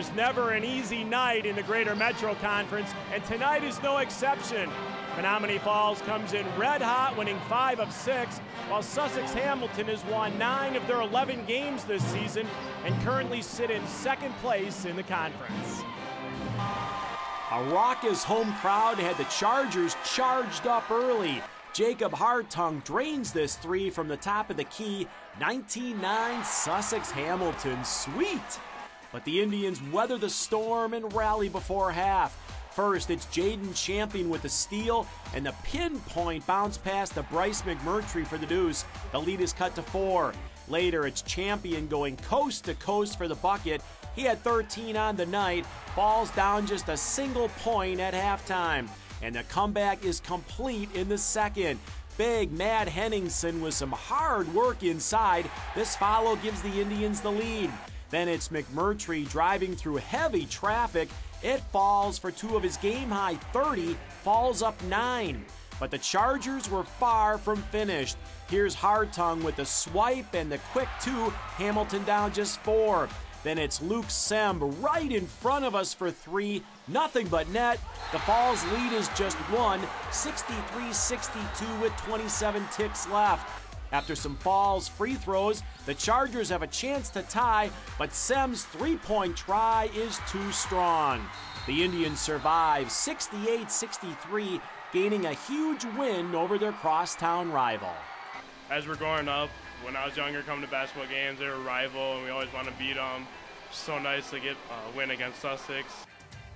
There's never an easy night in the Greater Metro Conference, and tonight is no exception. Menomonee Falls comes in red hot, winning five of six, while Sussex Hamilton has won nine of their 11 games this season and currently sit in second place in the conference. A raucous home crowd had the Chargers charged up early. Jacob Hartung drains this three from the top of the key. 19 9 Sussex Hamilton. Sweet! But the Indians weather the storm and rally before half. First, it's Jaden Champion with the steal, and the pinpoint bounce pass to Bryce McMurtry for the deuce. The lead is cut to four. Later, it's Champion going coast to coast for the bucket. He had 13 on the night, falls down just a single point at halftime. And the comeback is complete in the second. Big Matt Henningsen with some hard work inside. This follow gives the Indians the lead. Then it's McMurtry driving through heavy traffic. It falls for two of his game high 30, falls up nine. But the Chargers were far from finished. Here's Hartung with the swipe and the quick two, Hamilton down just four. Then it's Luke Semb right in front of us for three. Nothing but net. The Falls lead is just one, 63 62 with 27 ticks left. After some Falls free throws, the Chargers have a chance to tie, but Sem's three point try is too strong. The Indians survive 68 63, gaining a huge win over their crosstown rival. As we're growing up, when I was younger, coming to basketball games, they were a rival, and we always want to beat them. So nice to get a win against Sussex.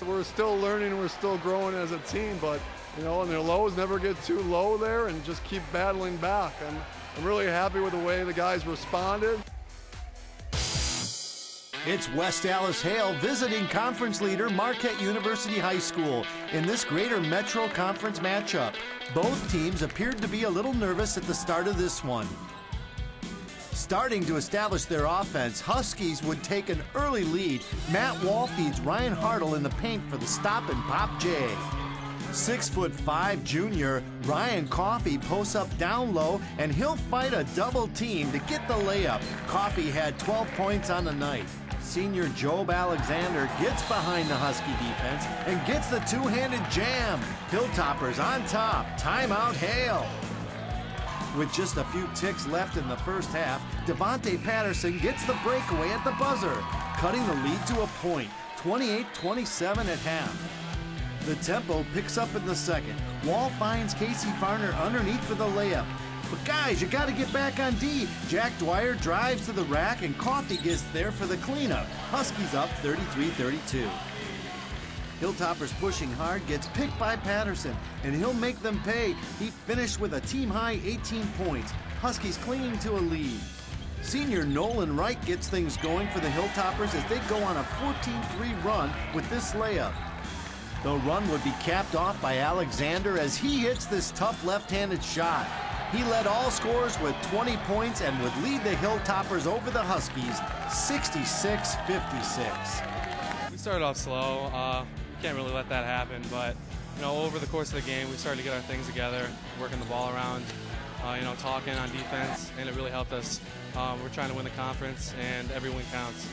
We're still learning, we're still growing as a team, but you know, and their lows never get too low there, and just keep battling back. And I'm really happy with the way the guys responded. It's West Allis Hale visiting conference leader Marquette University High School in this Greater Metro Conference matchup. Both teams appeared to be a little nervous at the start of this one. Starting to establish their offense, Huskies would take an early lead. Matt Wall feeds Ryan Hartle in the paint for the stop and pop J. Six foot five junior Ryan Coffee posts up down low and he'll fight a double team to get the layup. Coffee had 12 points on the night. Senior Job Alexander gets behind the Husky defense and gets the two-handed jam. Hilltoppers on top. Timeout Hale. With just a few ticks left in the first half, Devonte Patterson gets the breakaway at the buzzer, cutting the lead to a point, 28-27 at half. The tempo picks up in the second. Wall finds Casey Farner underneath for the layup. But guys, you got to get back on D. Jack Dwyer drives to the rack and Coffee gets there for the cleanup. Huskies up 33-32. Hilltoppers pushing hard, gets picked by Patterson, and he'll make them pay. He finished with a team high 18 points. Huskies clinging to a lead. Senior Nolan Wright gets things going for the Hilltoppers as they go on a 14-3 run with this layup. The run would be capped off by Alexander as he hits this tough left-handed shot. He led all scorers with 20 points and would lead the Hilltoppers over the Huskies 66-56. We started off slow. Uh, can't really let that happen, but you know, over the course of the game, we started to get our things together, working the ball around, uh, you know, talking on defense, and it really helped us. Uh, we're trying to win the conference, and every win counts.